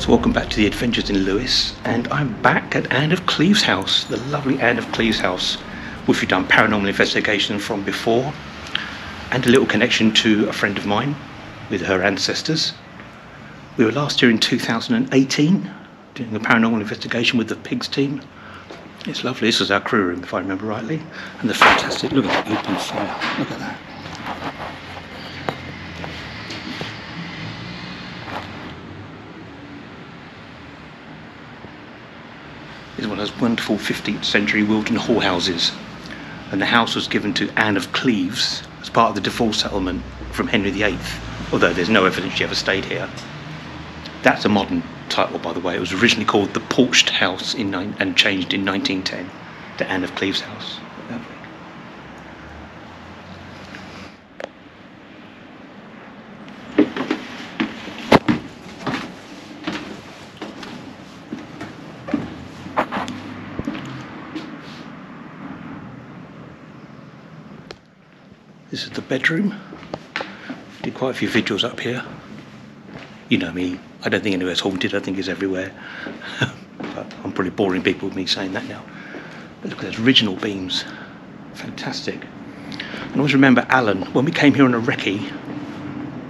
So welcome back to the Adventures in Lewes, and I'm back at Anne of Cleves house, the lovely Anne of Cleves house, which we've done paranormal investigation from before, and a little connection to a friend of mine with her ancestors. We were last here in 2018 doing a paranormal investigation with the Pigs team. It's lovely. This is our crew room, if I remember rightly, and the fantastic look at that open fire. Look at that. is one of those wonderful 15th century Wealden Hall houses. And the house was given to Anne of Cleves as part of the divorce settlement from Henry VIII, although there's no evidence she ever stayed here. That's a modern title, by the way. It was originally called the Porched House in and changed in 1910 to Anne of Cleves House. Lovely. This is the bedroom. Did quite a few vigils up here. You know me, I don't think anywhere's haunted, I think it's everywhere. I'm probably boring people with me saying that now. But look at those original beams. Fantastic. And I always remember Alan, when we came here on a recce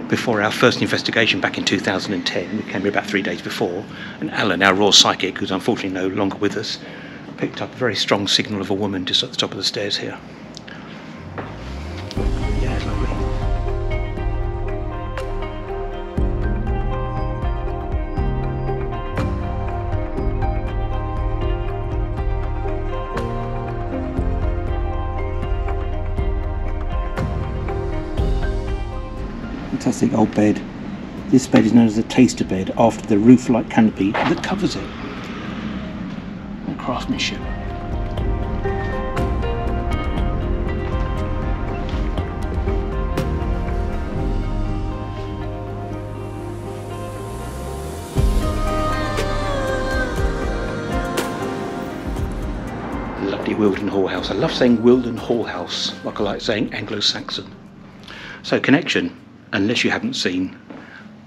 before our first investigation back in 2010, we came here about three days before, and Alan, our raw psychic, who's unfortunately no longer with us, picked up a very strong signal of a woman just at the top of the stairs here. Fantastic old bed. This bed is known as a tester bed after the roof-like canopy that covers it. And craftsmanship. Lovely Wealden Hall House. I love saying Wealden Hall House, like I like saying Anglo-Saxon. So connection, unless you haven't seen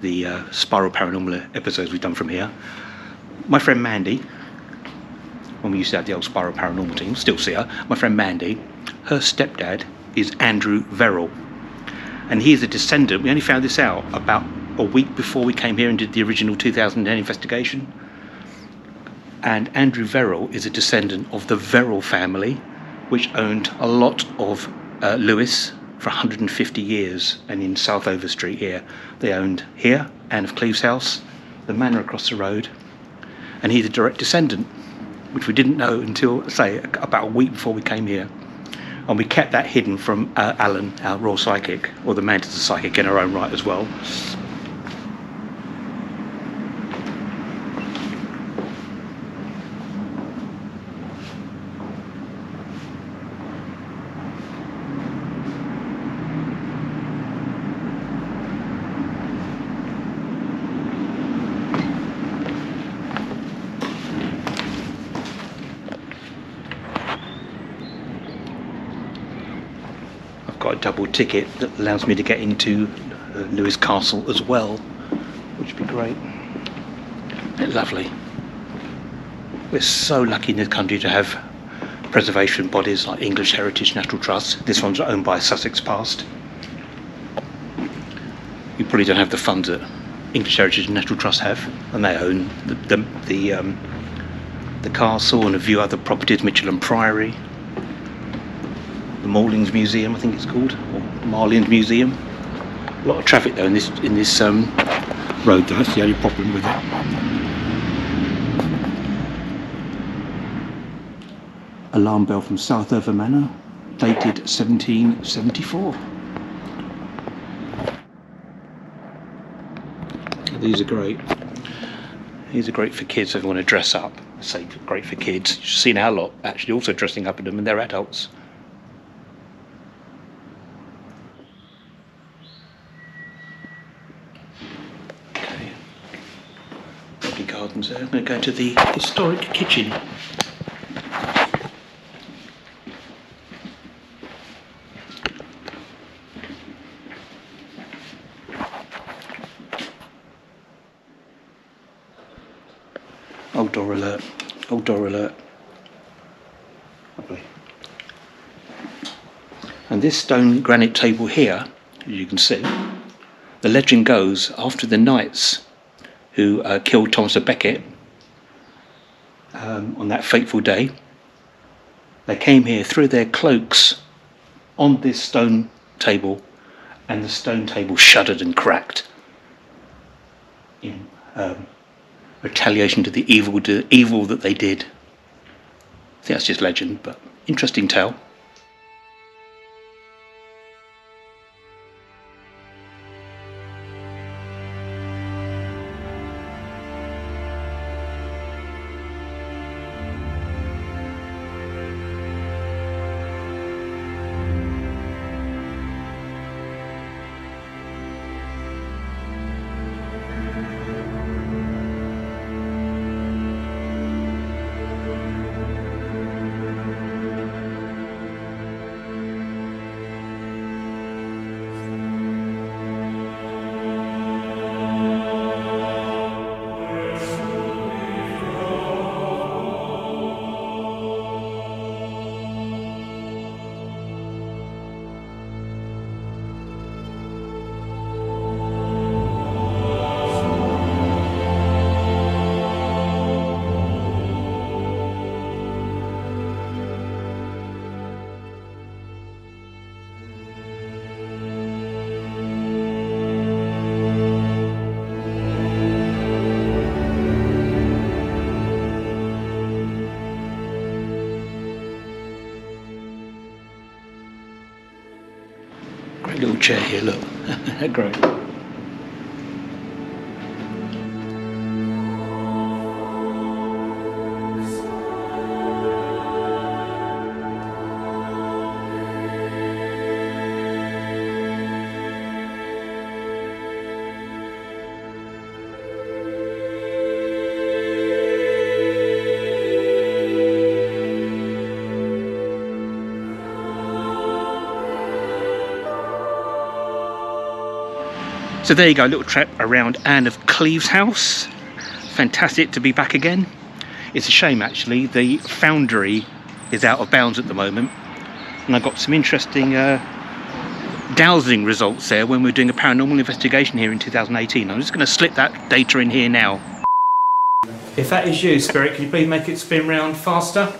the uh, Spiral Paranormal episodes we've done from here, my friend Mandy, when we used to have the old Spiral Paranormal team, still see her, my friend Mandy, her stepdad is Andrew Verrill. And he is a descendant, we only found this out about a week before we came here and did the original 2010 investigation. And Andrew Verrill is a descendant of the Verrill family, which owned a lot of uh, Lewes for 150 years. And in Southover Street here, they owned here, Anne of Cleves House, the manor across the road, and he's a direct descendant, which we didn't know until, say, about a week before we came here. And we kept that hidden from uh, Alan, our raw psychic, or the man is a psychic in her own right as well. Got a double ticket that allows me to get into uh, Lewes Castle as well, which would be great. Lovely. We're so lucky in this country to have preservation bodies like English Heritage National Trust. This one's owned by Sussex Past. You probably don't have the funds that English Heritage National Trust have, and they own the the the, um, the castle and a few other properties, Michelham Priory, the Morlings Museum, I think it's called, or Marlins Museum. A lot of traffic though in this in this um, road. Though. That's the only problem with it. Alarm bell from Southover Manor, dated 1774. These are great. These are great for kids if you want to dress up. I say great for kids. You've seen our lot actually also dressing up in them, and they're adults. Okay. Lovely gardens there. I'm going to the historic kitchen. Old door alert. Old door alert. Lovely. And this stone granite table here, as you can see, the legend goes after the knights who uh, killed Thomas of Becket um, on that fateful day, they came here, threw their cloaks on this stone table, and the stone table shuddered and cracked in um, retaliation to the evil, to evil that they did. I think that's just legend, but interesting tale. Chair here, look. Great. So there you go, a little trip around Anne of Cleves house. Fantastic to be back again. It's a shame actually, the foundry is out of bounds at the moment. And I got some interesting uh, dowsing results there when we were doing a paranormal investigation here in 2018. I'm just going to slip that data in here now. If that is you, Spirit, can you please make it spin round faster?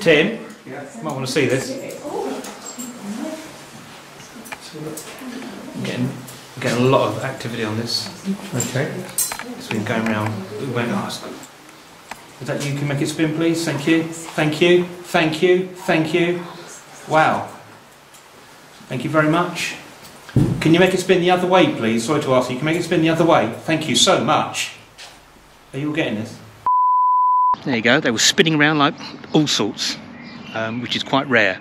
Tim, you might want to see this. I'm getting, I'm getting a lot of activity on this. Okay. It's been going round. We won't ask. Is that you? Can make it spin, please? Thank you. Thank you. Thank you. Thank you. Wow. Thank you very much. Can you make it spin the other way, please? Sorry to ask you. Can you make it spin the other way? Thank you so much. Are you all getting this? There you go. They were spinning around like all sorts, um, which is quite rare.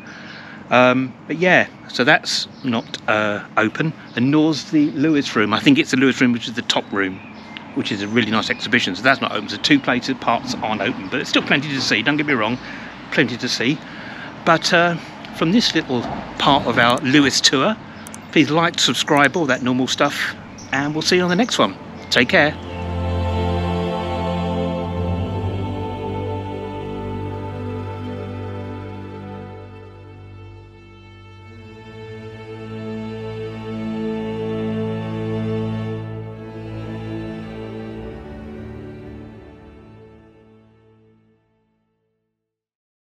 Um, but yeah, so that's not uh, open. And nor's the Lewes room. I think it's the Lewes room, which is the top room, which is a really nice exhibition. So that's not open. So two places parts aren't open, but it's still plenty to see. Don't get me wrong, plenty to see. But uh, from this little part of our Lewes tour, please like, subscribe, all that normal stuff, and we'll see you on the next one. Take care.